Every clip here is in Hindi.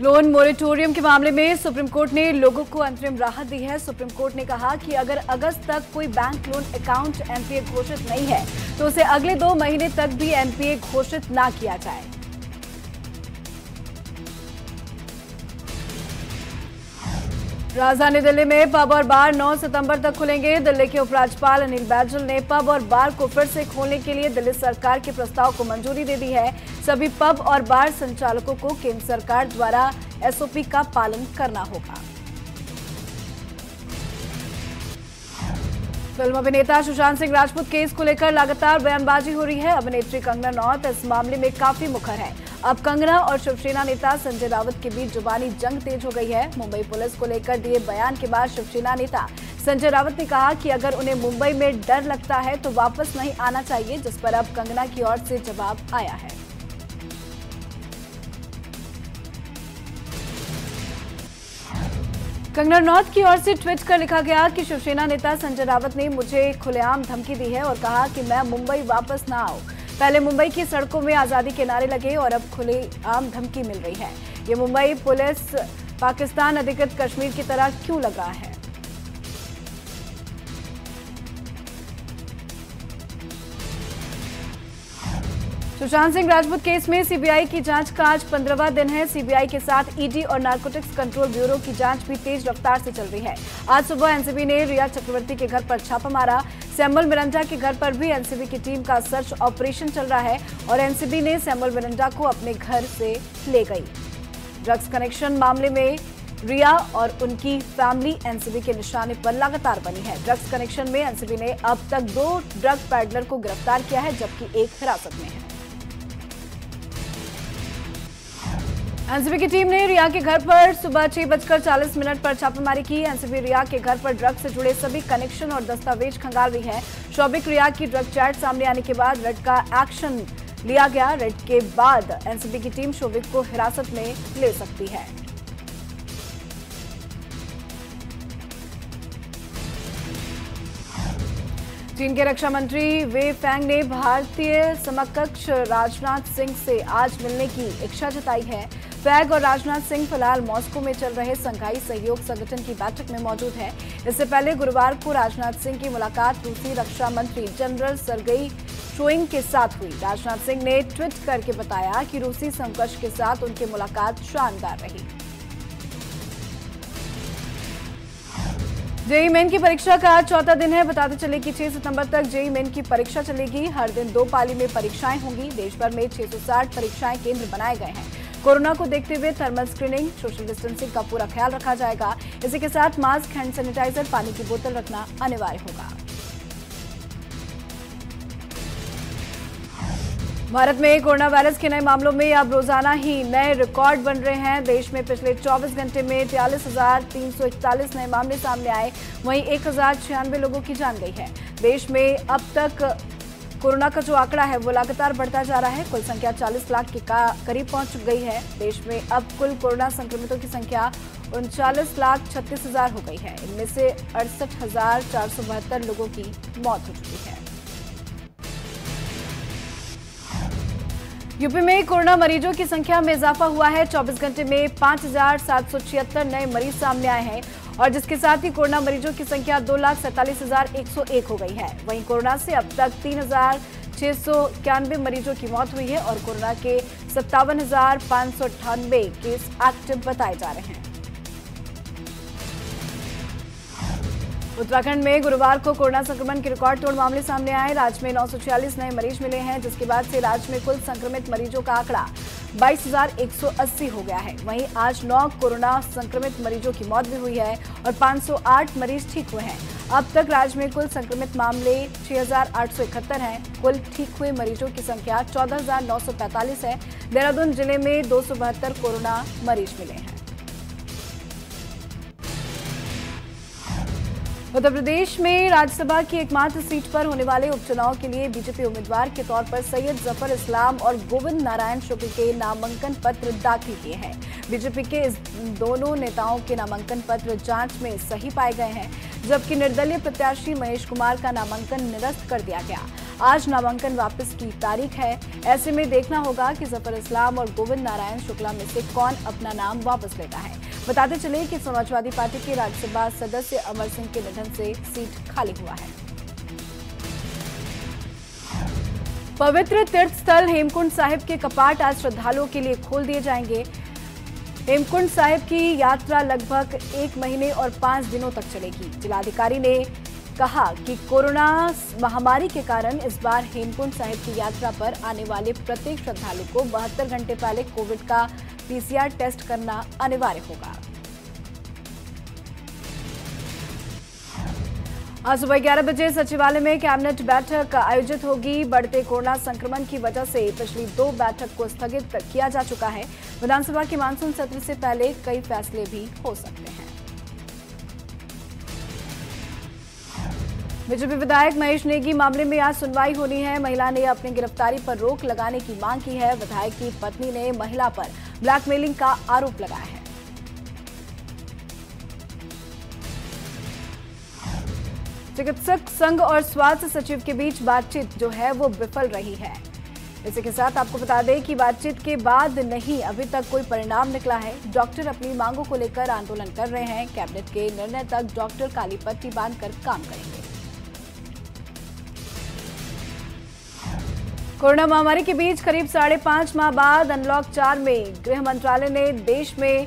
लोन मोरिटोरियम के मामले में सुप्रीम कोर्ट ने लोगों को अंतरिम राहत दी है। सुप्रीम कोर्ट ने कहा कि अगर अगस्त तक कोई बैंक लोन अकाउंट एनपीए घोषित नहीं है तो उसे अगले दो महीने तक भी एनपीए घोषित ना किया जाए। राजधानी दिल्ली में पब और बार 9 सितंबर तक खुलेंगे। दिल्ली के उपराज्यपाल अनिल बैजल ने पब और बार को फिर से खोलने के लिए दिल्ली सरकार के प्रस्ताव को मंजूरी दे दी है। सभी पब और बार संचालकों को केंद्र सरकार द्वारा एसओपी का पालन करना होगा। फ़िल्म अभिनेता सुशांत सिंह राजपूत केस को लेकर लगातार बयानबाजी हो रही है। अभिनेत्री कंगना रनौत इस मामले में काफ़ी मुखर है। अब कंगना और शिवसेना नेता संजय रावत के बीच जुबानी जंग तेज हो गई है। मुंबई पुलिस को लेकर दिए बयान के बाद शिवसेना नेता संजय रावत ने कहा कि अगर उन्हें मुंबई में डर लगता है तो वापस नहीं आना चाहिए, जिस पर अब कंगना की ओर से जवाब आया है। कंगना रनौत की ओर से ट्वीट कर लिखा गया कि शिवसेना नेता संजय रावत ने मुझे खुलेआम धमकी दी है और कहा कि मैं मुंबई वापस ना आऊँ। पहले मुंबई की सड़कों में आज़ादी के नारे लगे और अब खुलेआम धमकी मिल रही है। ये मुंबई पुलिस पाकिस्तान अधिकृत कश्मीर की तरह क्यों लगा है? सुशांत सिंह राजपूत केस में सीबीआई की जाँच का आज पंद्रहवा दिन है। सीबीआई के साथ ईडी और नार्कोटिक्स कंट्रोल ब्यूरो की जाँच भी तेज रफ्तार से चल रही है। आज सुबह एनसीबी ने रिया चक्रवर्ती के घर पर छापा मारा। सैम्बल मिरंडा के घर पर भी एनसीबी की टीम का सर्च ऑपरेशन चल रहा है और एनसीबी ने सैम्बल मिरंडा को अपने घर से ले गई। ड्रग्स कनेक्शन मामले में रिया और उनकी फैमिली एनसीबी के निशाने पर लगातार बनी है। ड्रग्स कनेक्शन में एनसीबी ने अब तक दो ड्रग पैडलर को गिरफ़्तार किया है, जबकि एक हिरासत में है। एनसीबी की टीम ने रिया के घर पर सुबह छह बजकर चालीस मिनट पर छापेमारी की। एनसीबी रिया के घर पर ड्रग्स से जुड़े सभी कनेक्शन और दस्तावेज़ खंगाल रही है। शौबिक रिया की ड्रग चैट सामने आने के बाद रेड का एक्शन लिया गया। रेड के बाद एनसीबी की टीम शोभिक को हिरासत में ले सकती है। चीन के रक्षा मंत्री वे फैंग ने भारतीय समकक्ष राजनाथ सिंह से आज मिलने की इच्छा जताई है। फैग और राजनाथ सिंह फ़िलहाल मॉस्को में चल रहे संघाई सहयोग संगठन की बैठक में मौजूद है। इससे पहले गुरुवार को राजनाथ सिंह की मुलाकात रूसी रक्षा मंत्री जनरल सरगई शोइंग के साथ हुई। राजनाथ सिंह ने ट्वीट करके बताया कि रूसी समकक्ष के साथ उनकी मुलाकात शानदार रही। जेई मेन की परीक्षा का आज चौथा दिन है। बताते चले कि 6 सितंबर तक जेई मेन की परीक्षा चलेगी। हर दिन दो पाली में परीक्षाएँ होंगी। देश भर में 660 परीक्षाएँ केंद्र बनाए गए हैं। कोरोना को देखते हुए थर्मल स्क्रीनिंग, सोशल डिस्टेंसिंग का पूरा ख्याल रखा जाएगा। इसी के साथ मास्क, हैंड सैनिटाइजर, पानी की बोतल रखना अनिवार्य होगा। भारत में कोरोना वायरस के नए मामलों में अब रोज़ाना ही नए रिकॉर्ड बन रहे हैं। देश में पिछले 24 घंटे में बयालीस नए मामले सामने आए। वहीं एक हज़ार छियानवे लोगों की जान गई है। देश में अब तक कोरोना का जो आंकड़ा है, वो लगातार बढ़ता जा रहा है। कुल संख्या 40 लाख के करीब पहुँच गई है। देश में अब कुल कोरोना संक्रमितों की संख्या उनचालीस लाख छत्तीस हज़ार हो गई है। इनमें से अड़सठ लोगों की मौत हो चुकी है। यूपी में कोरोना मरीजों की संख्या में इजाफा हुआ है। 24 घंटे में पाँच नए मरीज़ सामने आए हैं और जिसके साथ ही कोरोना मरीजों की संख्या दो लाख सैंतालीस हज़ार एक सौ एक हो गई है। वहीं कोरोना से अब तक तीन हज़ार छह सौ इक्यानवे मरीजों की मौत हुई है और कोरोना के सत्तावन हज़ार सौ केस एक्टिव बताए जा रहे हैं। उत्तराखंड में गुरुवार को कोरोना संक्रमण के रिकॉर्ड तोड़ मामले सामने आए। राज्य में नौ नए मरीज़ मिले हैं जिसके बाद से राज्य में कुल संक्रमित मरीजों का आंकड़ा 22,180 हो गया है। वहीं आज नौ कोरोना संक्रमित मरीजों की मौत भी हुई है और 508 मरीज़ ठीक हुए हैं। अब तक राज्य में कुल संक्रमित मामले 6,871 हैं। कुल ठीक हुए मरीजों की संख्या 14,945 है। देहरादून ज़िले में दो सौ बहत्तर कोरोना मरीज़ मिले हैं। उत्तर प्रदेश में राज्यसभा की एकमात्र सीट पर होने वाले उपचुनाव के लिए बीजेपी उम्मीदवार के तौर पर सैयद ज़फ़र इस्लाम और गोविंद नारायण शुक्ल के नामांकन पत्र दाखिल किए हैं। बीजेपी के इस दोनों नेताओं के नामांकन पत्र जाँच में सही पाए गए हैं, जबकि निर्दलीय प्रत्याशी महेश कुमार का नामांकन निरस्त कर दिया गया। आज नामांकन वापस की तारीख है। ऐसे में देखना होगा कि ज़फ़र इस्लाम और गोविंद नारायण शुक्ला में से कौन अपना नाम वापस लेता है। बताते चले कि समाजवादी पार्टी के राज्यसभा सदस्य अमर सिंह के निधन से सीट खाली हुआ है। पवित्र तीर्थ स्थल हेमकुंड साहिब के कपाट आज श्रद्धालुओं के लिए खोल दिए जाएँगे। हेमकुंड साहिब की यात्रा लगभग एक महीने और पाँच दिनों तक चलेगी। जिलाधिकारी ने कहा कि कोरोना महामारी के कारण इस बार हेमकुंड साहिब की यात्रा पर आने वाले प्रत्येक श्रद्धालु को बहत्तर घंटे पहले कोविड का पीसीआर टेस्ट करना अनिवार्य होगा। आज सुबह ग्यारह बजे सचिवालय में कैबिनेट बैठक आयोजित होगी। बढ़ते कोरोना संक्रमण की वजह से पिछली दो बैठक को स्थगित किया जा चुका है। विधानसभा के मानसून सत्र से पहले कई फैसले भी हो सकते हैं। बीजेपी विधायक महेश नेगी मामले में आज सुनवाई होनी है। महिला ने अपनी गिरफ्तारी पर रोक लगाने की मांग की है। विधायक की पत्नी ने महिला पर ब्लैकमेलिंग का आरोप लगाया है। चिकित्सक संघ और स्वास्थ्य सचिव के बीच बातचीत जो है, वो विफल रही है। इसी के साथ आपको बता दें कि बातचीत के बाद नहीं, अभी तक कोई परिणाम निकला है। डॉक्टर अपनी मांगों को लेकर आंदोलन कर रहे हैं। कैबिनेट के निर्णय तक डॉक्टर काली पट्टी बांधकर काम करेंगे। कोरोना महामारी के बीच करीब साढ़े पाँच माह बाद अनलॉक चार में गृह मंत्रालय ने देश में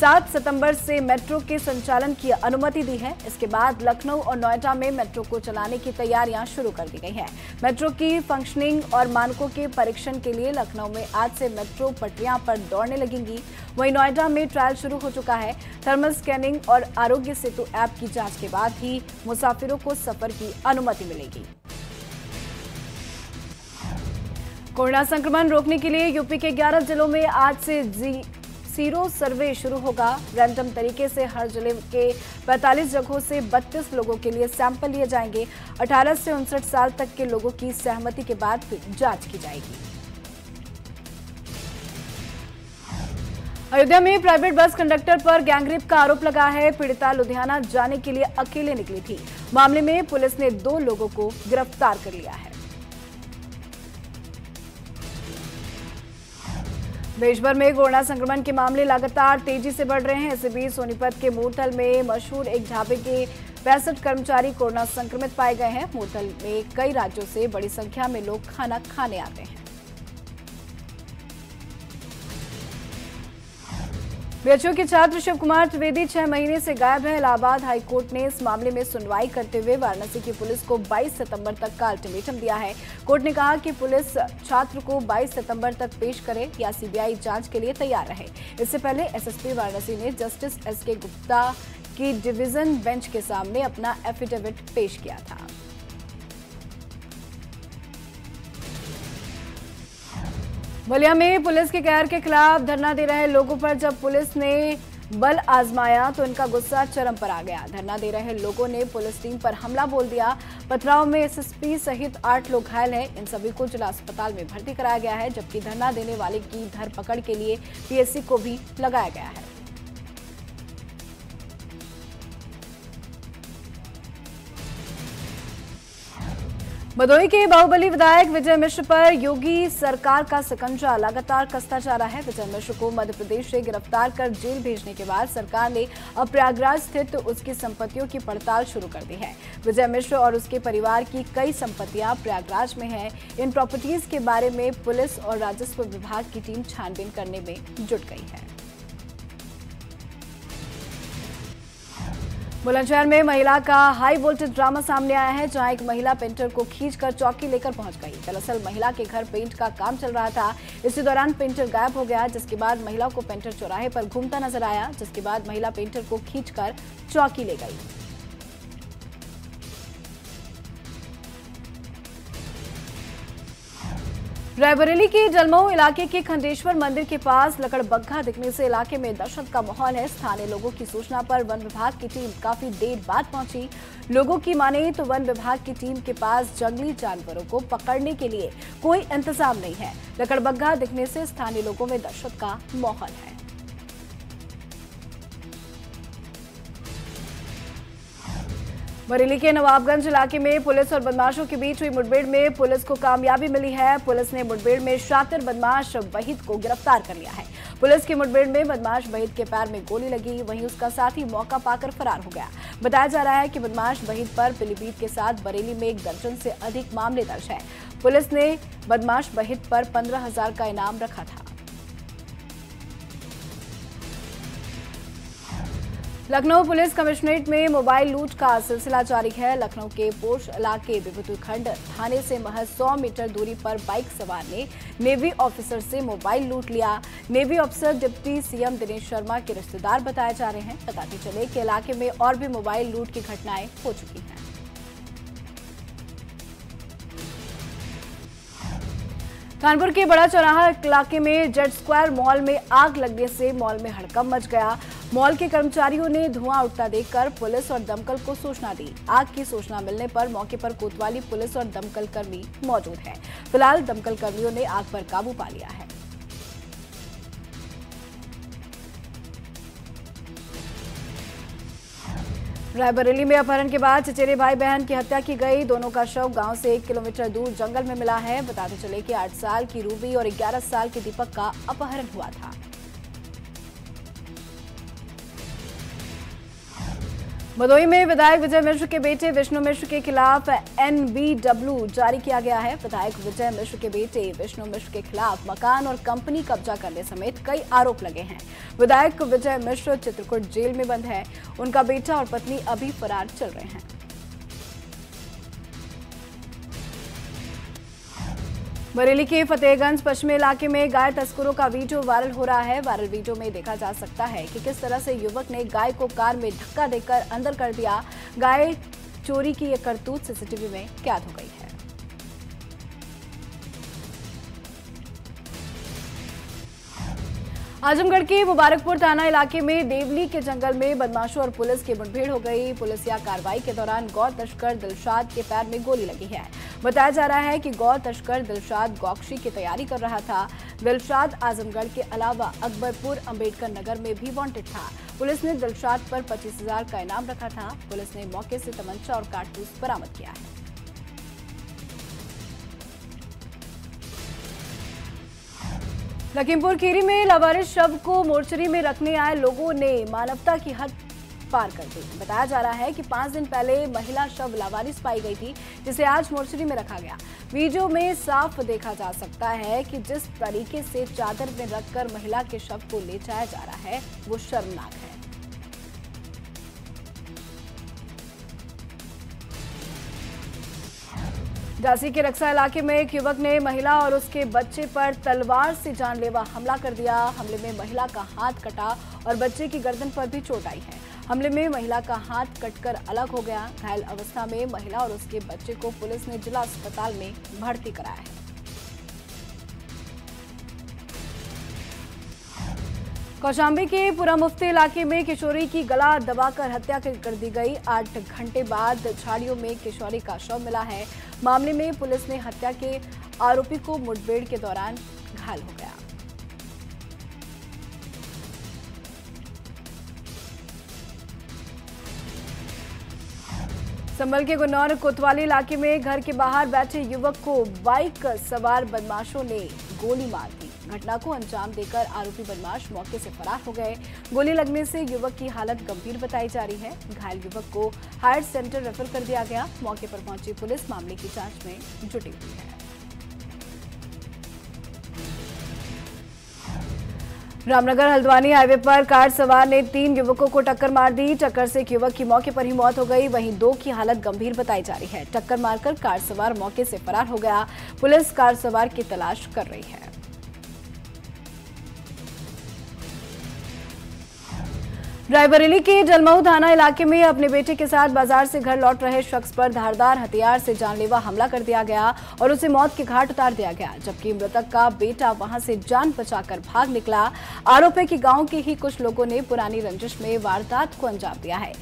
सात सितंबर से मेट्रो के संचालन की अनुमति दी है। इसके बाद लखनऊ और नोएडा में मेट्रो को चलाने की तैयारियाँ शुरू कर दी गई हैं। मेट्रो की फंक्शनिंग और मानकों के परीक्षण के लिए लखनऊ में आज से मेट्रो पटरियाँ पर दौड़ने लगेंगी। वहीं नोएडा में ट्रायल शुरू हो चुका है। थर्मल स्कैनिंग और आरोग्य सेतु ऐप की जाँच के बाद ही मुसाफिरों को सफ़र की अनुमति मिलेगी। कोरोना संक्रमण रोकने के लिए यूपी के 11 जिलों में आज से सीरो सर्वे शुरू होगा। रैंडम तरीके से हर ज़िले के 45 जगहों से 32 लोगों के लिए सैंपल लिए जाएँगे। 18 से उनसठ साल तक के लोगों की सहमति के बाद फिर जाँच की जाएगी। अयोध्या में प्राइवेट बस कंडक्टर पर गैंगरेप का आरोप लगा है। पीड़िता लुधियाना जाने के लिए अकेले निकली थी। मामले में पुलिस ने दो लोगों को गिरफ़्तार कर लिया है। देश भर में कोरोना संक्रमण के मामले लगातार तेज़ी से बढ़ रहे हैं। इसी बीच सोनीपत के मोटल में मशहूर एक ढाबे के पैंसठ कर्मचारी कोरोना संक्रमित पाए गए हैं। मोटल में कई राज्यों से बड़ी संख्या में लोग खाना खाने आते हैं। बीएचयू के छात्र शिव कुमार त्रिवेदी छह महीने से गायब है। इलाहाबाद हाईकोर्ट ने इस मामले में सुनवाई करते हुए वाराणसी की पुलिस को 22 सितंबर तक का अल्टीमेटम दिया है। कोर्ट ने कहा कि पुलिस छात्र को 22 सितंबर तक पेश करे या सीबीआई जाँच के लिए तैयार रहे। इससे पहले एसएसपी वाराणसी ने जस्टिस एस के गुप्ता की डिवीज़न बेंच के सामने अपना एफिडेविट पेश किया था। बलिया में पुलिस के कहर के खिलाफ धरना दे रहे लोगों पर जब पुलिस ने बल आजमाया तो इनका गुस्सा चरम पर आ गया। धरना दे रहे लोगों ने पुलिस टीम पर हमला बोल दिया। पथराव में एसएसपी सहित आठ लोग घायल हैं। इन सभी को जिला अस्पताल में भर्ती कराया गया है, जबकि धरना देने वाले की धरपकड़ के लिए पीएससी को भी लगाया गया है। भदोई के बाहुबली विधायक विजय मिश्र पर योगी सरकार का सिकंजा। लगातार कसता जा रहा है। विजय मिश्र को मध्य प्रदेश से गिरफ़्तार कर जेल भेजने के बाद सरकार ने अब प्रयागराज स्थित उसकी संपत्तियों की पड़ताल शुरू कर दी है। विजय मिश्र और उसके परिवार की कई संपत्तियाँ प्रयागराज में हैं। इन प्रॉपर्टीज़ के बारे में पुलिस और राजस्व विभाग की टीम छानबीन करने में जुट गई है। बुलंदशहर में महिला का हाई वोल्टेज ड्रामा सामने आया है, जहाँ एक महिला पेंटर को खींचकर चौकी लेकर पहुँच गई। दरअसल महिला के घर पेंट का काम चल रहा था। इसी दौरान पेंटर गायब हो गया, जिसके बाद महिला को पेंटर चौराहे पर घूमता नज़र आया, जिसके बाद महिला पेंटर को खींचकर चौकी ले गई। रायबरेली के जलमऊ इलाके के खंडेश्वर मंदिर के पास लकड़बग्घा दिखने से इलाके में दहशत का माहौल है। स्थानीय लोगों की सूचना पर वन विभाग की टीम काफ़ी देर बाद पहुँची। लोगों की माने तो वन विभाग की टीम के पास जंगली जानवरों को पकड़ने के लिए कोई इंतज़ाम नहीं है। लकड़बग्घा दिखने से स्थानीय लोगों में दहशत का माहौल है। बरेली के नवाबगंज इलाके में पुलिस और बदमाशों के बीच हुई मुठभेड़ में पुलिस को कामयाबी मिली है। पुलिस ने मुठभेड़ में शातिर बदमाश वहीद को गिरफ़्तार कर लिया है। पुलिस की मुठभेड़ में बदमाश वहीद के पैर में गोली लगी, वहीं उसका साथी मौका पाकर फरार हो गया। बताया जा रहा है कि बदमाश वहीद पर पीलीभीत के साथ बरेली में एक दर्जन से अधिक मामले दर्ज है। पुलिस ने बदमाश वहीद पर पंद्रह का इनाम रखा था। लखनऊ पुलिस कमिश्नरेट में मोबाइल लूट का सिलसिला जारी है। लखनऊ के पोश इलाके विभूतिखंड थाने से महज 100 मीटर दूरी पर बाइक सवार ने नेवी ऑफिसर से मोबाइल लूट लिया। Navy officer deputy CM Dinesh Sharma के रिश्तेदार बताए जा रहे हैं। बताते चले कि इलाके में और भी मोबाइल लूट की घटनाएँ हो चुकी हैं। कानपुर के बड़ा चौराहा इलाके में जेट स्क्वायर मॉल में आग लगने से मॉल में हड़कम मच गया। मॉल के कर्मचारियों ने धुआँ उठता देखकर पुलिस और दमकल को सूचना दी। आग की सूचना मिलने पर मौके पर कोतवाली पुलिस और दमकल कर्मी मौजूद हैं। फ़िलहाल दमकल कर्मियों ने आग पर काबू पा लिया है। रायबरेली में अपहरण के बाद चचेरे भाई बहन की हत्या की गई। दोनों का शव गाँव से एक किलोमीटर दूर जंगल में मिला है। बताते चले कि आठ साल की रूबी और ग्यारह साल के दीपक का अपहरण हुआ था। भदोई में विधायक विजय मिश्र के बेटे विष्णु मिश्र के खिलाफ एनबीडब्ल्यू जारी किया गया है। विधायक विजय मिश्र के बेटे विष्णु मिश्र के खिलाफ मकान और कंपनी कब्जा करने समेत कई आरोप लगे हैं। विधायक विजय मिश्र चित्रकूट जेल में बंद है। उनका बेटा और पत्नी अभी फरार चल रहे हैं। बरेली के फतेहगंज पश्चिमी इलाके में गाय तस्करों का वीडियो वायरल हो रहा है। वायरल वीडियो में देखा जा सकता है कि किस तरह से युवक ने गाय को कार में धक्का देकर अंदर कर दिया। गाय चोरी की यह करतूत, सीसीटीवी में कैद हो गई है। आजमगढ़ के मुबारकपुर थाना इलाके में देवली के जंगल में बदमाशों और पुलिस की मुठभेड़ हो गई। पुलिस पुलिसिया कार्रवाई के दौरान गौ तस्कर दिलशाद के पैर में गोली लगी है। बताया जा रहा है कि गौ तस्कर दिलशाद गौक्षी की तैयारी कर रहा था। दिलशाद आजमगढ़ के अलावा अकबरपुर अंबेडकर नगर में भी वांटेड था। पुलिस ने दिलशाद पर पच्चीस हज़ार का इनाम रखा था। पुलिस ने मौके से तमंचा और कारतूस बरामद किया है। लखीमपुर खीरी में लावारिस शव को मोर्चरी में रखने आए लोगों ने मानवता की हद पार कर दी। बताया जा रहा है कि पाँच दिन पहले महिला शव लावारिस पाई गई थी, जिसे आज मोर्चरी में रखा गया। वीडियो में साफ़ देखा जा सकता है कि जिस तरीके से चादर में रखकर महिला के शव को ले जाया जा रहा है, वो शर्मनाक है। झांसी के रक्षा इलाके में एक युवक ने महिला और उसके बच्चे पर तलवार से जानलेवा हमला कर दिया। हमले में महिला का हाथ कटा और बच्चे की गर्दन पर भी चोट आई है। हमले में महिला का हाथ कटकर अलग हो गया। घायल अवस्था में महिला और उसके बच्चे को पुलिस ने जिला अस्पताल में भर्ती कराया है। कौशाम्बी के पूरा मुफ्ती इलाके में किशोरी की गला दबाकर हत्या कर दी गई। आठ घंटे बाद झाड़ियों में किशोरी का शव मिला है। मामले में पुलिस ने हत्या के आरोपी को मुठभेड़ के दौरान घायल हो गया। संभल के गुन्नौर कोतवाली इलाके में घर के बाहर बैठे युवक को बाइक सवार बदमाशों ने गोली मार दी। घटना को अंजाम देकर आरोपी बदमाश मौके से फरार हो गए। गोली लगने से युवक की हालत गंभीर बताई जा रही है। घायल युवक को हायर सेंटर रेफर कर दिया गया। मौके पर पहुँची पुलिस। मामले की जाँच में जुटी हुई है। रामनगर हल्द्वानी हाईवे पर कार सवार ने तीन युवकों को टक्कर मार दी। टक्कर से एक युवक की मौके पर ही मौत हो गई। वहीं दो की हालत गंभीर बताई जा रही है। टक्कर मारकर कार सवार मौके से फरार हो गया। पुलिस कार सवार की तलाश कर रही है। रायबरेली के जलमऊ थाना इलाके में अपने बेटे के साथ बाज़ार से घर लौट रहे शख्स पर धारदार हथियार से जानलेवा हमला कर दिया गया और उसे मौत के घाट उतार दिया गया, जबकि मृतक का बेटा वहाँ से जान बचाकर भाग निकला। आरोप है कि गाँव के ही कुछ लोगों ने पुरानी रंजिश में वारदात को अंजाम दिया है।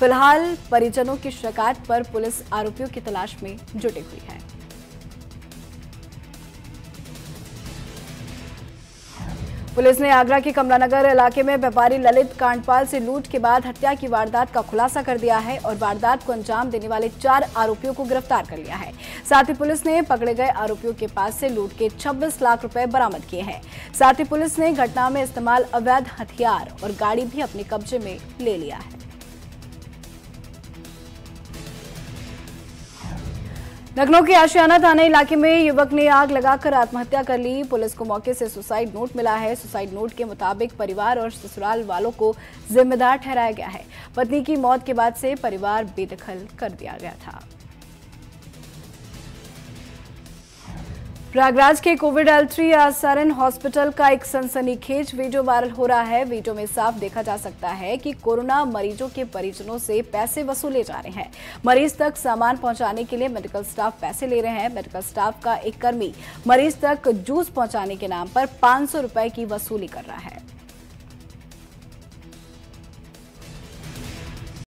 फ़िलहाल परिजनों की शिकायत पर पुलिस आरोपियों की तलाश में जुटी हुई है। पुलिस ने आगरा के कमलानगर इलाके में व्यापारी ललित कांडपाल से लूट के बाद हत्या की वारदात का खुलासा कर दिया है और वारदात को अंजाम देने वाले चार आरोपियों को गिरफ़्तार कर लिया है। साथ ही पुलिस ने पकड़े गए आरोपियों के पास से लूट के 26 लाख रुपए बरामद किए हैं। साथ ही पुलिस ने घटना में इस्तेमाल अवैध हथियार और गाड़ी भी अपने कब्जे में ले लिया है। लखनऊ के आशियाना थाना इलाके में युवक ने आग लगाकर आत्महत्या कर ली। पुलिस को मौके से सुसाइड नोट मिला है। सुसाइड नोट के मुताबिक परिवार और ससुराल वालों को जिम्मेदार ठहराया गया है। पत्नी की मौत के बाद से परिवार बेदखल कर दिया गया था। प्रयागराज के कोविड एल थ्री आसारन हॉस्पिटल का एक सनसनीखेज वीडियो वायरल हो रहा है। वीडियो में साफ़ देखा जा सकता है कि कोरोना मरीजों के परिजनों से पैसे वसूले जा रहे हैं। मरीज़ तक सामान पहुँचाने के लिए मेडिकल स्टाफ पैसे ले रहे हैं। मेडिकल स्टाफ का एक कर्मी मरीज़ तक जूस पहुँचाने के नाम पर पाँच सौ की वसूली कर रहा है।